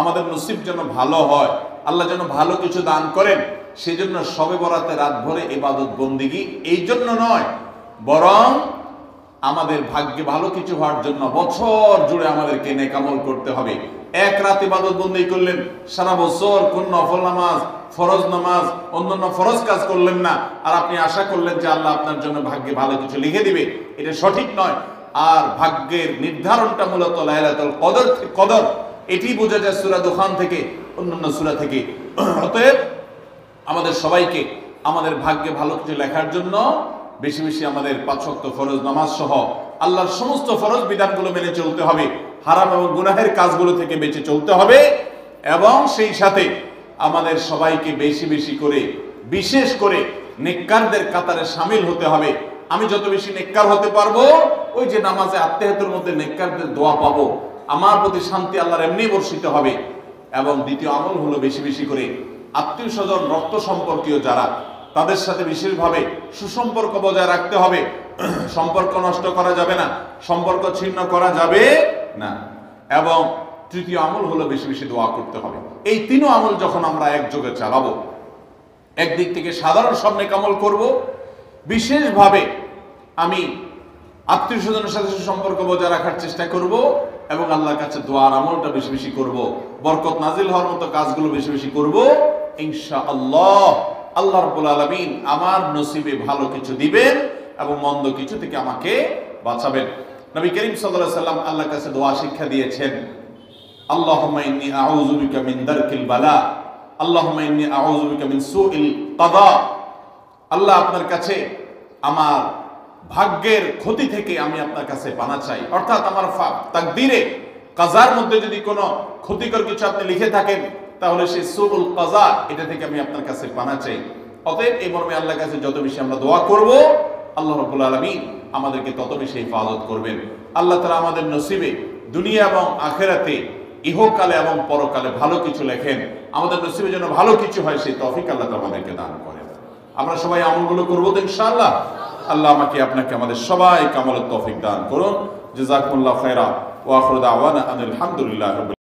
আমাদের নসিব যেন ভালো হয়, আল্লাহ যেন ভালো কিছু দান করেন সেই জন্য সবে বরাতে রাত ভরে এবাদত বন্দিগি, এই জন্য নয়, বরং আমাদের ভাগ্যে ভালো কিছু হওয়ার জন্য বছর জুড়ে আমাদেরকে নেকামল করতে হবে। এক রাত ইবাদত বন্দি করলেন, সারা বছর কোন নফল নামাজ, ফরজ নামাজ, অন্যান্য ফরজ কাজ করলেন না, আর আপনি আশা করলেন যে আল্লাহ আপনার জন্য ভাগ্যে ভালো কিছু লিখে দিবে, এটা সঠিক নয়। আর ভাগ্যের নির্ধারণটা মূলত লাইলাতুল কদর কদর। এটি বোঝা যায় সূরা দোকান থেকে, অন্যান্য সূরা থেকে। অতএব আমাদের সবাইকে, আমাদের ভাগ্যে ভালো কিছু লেখার জন্য বেশি বেশি আমাদের পাঁচক্ত ফরজ নামাজ সহ আল্লাহর সমস্ত ফরজ বিধানগুলো মেনে চলতে হবে। হারাম এবং গুনাহের কাজগুলো থেকে বেঁচে চলতে হবে এবং সেই সাথে আমাদের সবাইকে বেশি বেশি করে, বিশেষ করে নেককারদের কাতারে সামিল হতে হবে। আমি যত বেশি নেককার হতে পারব, ওই যে নামাজে আত্মীয়তার মধ্যে নেককারদের দোয়া পাবো আমার প্রতি শান্তি আল্লাহর এমনি বর্ষিত হবে। এবং দ্বিতীয় আমল হলো বেশি বেশি করে আত্মীয় স্বজন, রক্ত সম্পর্কীয় যারা, তাদের সাথে বিশেষভাবে সুসম্পর্ক বজায় রাখতে হবে। সম্পর্ক নষ্ট করা যাবে না, সম্পর্ক ছিন্ন করা যাবে না। এবং তৃতীয় আমল হলো বেশি বেশি দোয়া করতে হবে। এই তিনও আমল যখন আমরা একযোগে চালাবো, একদিক থেকে সাধারণ সামনে কামল করব, বিশেষভাবে আমি আত্মীয় স্বজনের সাথে সম্পর্ক বজায় রাখার চেষ্টা করব এবং আল্লাহর কাছে দোয়ার আমলটা বেশি বেশি করব। বরকত নাজিল হওয়ার মতো কাজগুলো বেশি বেশি করব। ইনশা আল্লাহ আল্লাহ আলমিন আমার নসিবে ভালো কিছু দিবেন এবং মন্দ কিছু থেকে আমাকে বাঁচাবেন। নবী করিম সাল্লাহ সাল্লাম আল্লাহর কাছে দোয়া শিক্ষা দিয়েছেন। আল্লাহুম্মা ইন্নী আউযু বিকা মিন দারকিল বালা। আল্লাহুম্মা ইন্নী আউযু বিকা মিন সুইল কাদা। আল্লাহ আপনার কাছে আমার ভাগ্যের ক্ষতি থেকে আমি আপনার কাছে পানা চাই। অর্থাৎ আমার তাকদীরে, কাজার মধ্যে যদি কোনো ক্ষতিকর কিছু আপনি লিখে থাকেন, তাহলে সেই সুবুল কাজা, এটা থেকে আমি আপনার কাছে পানা চাই। অতএব এই মর্মে আল্লাহর কাছে যত বেশি আমরা দোয়া করব, আল্লাহ রব্বুল আলমিন আমাদেরকে তত বেশি হেফাজত করবেন। আল্লাহ তালা আমাদের নসিবে দুনিয়া এবং আখেরাতে ইহকালে এবং পরকালে ভালো কিছু লেখেন। আমাদের নসিবের যেন ভালো কিছু হয়, সেই তফিক আল্লাহ আমাদেরকে দান করেন। আমরা সবাই আমলগুলো করব তো ইনশাআল্লাহ? আল্লাহ আমাকে আপনাকে আমাদের সবাই কামলের তফিক দান করুন। জেজাকুল্লাহ খেরা ওয়াখরুদ আওয়ান দাওয়ানা আনিল হামদুলিল্লাহি রাব্বিল